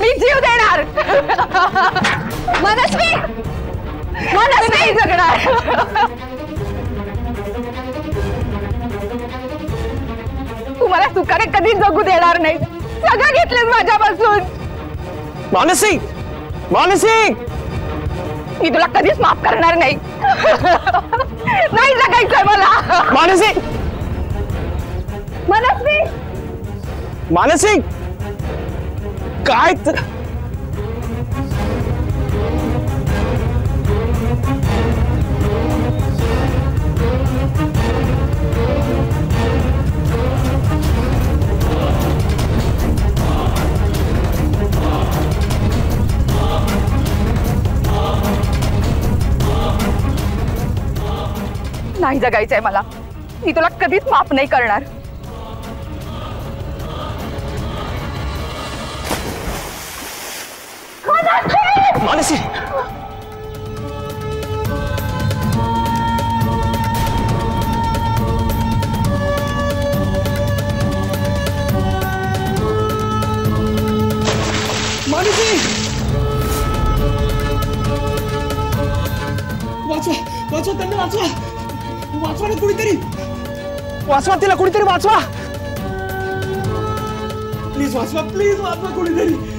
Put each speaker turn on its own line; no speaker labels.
मी जीव देणार मनस्वी मनस्वी जगणार तुम्हाला सुखाने कधीच जगू देणार नाही। सगळं घेतलं माझ्यापासून
मानसी! मानसी!
मी तुला कधीच माफ़ करणार नाही। नाही जगायचंय मला।
मानसी!
मनस्वी
मानसी! काय
नाही जगायचंय मला. मी तुला कधीच माफ़ नाही करणार.
मानसी। मानसी। वाचवा वाचवा त्यांना, वाचवा। वाचवा ना कुणीतरी। वाचवा तिला कुणीतरी वाचवा। प्लीज़ वाचवा प्लीज़ वाचवा कुणीतरी।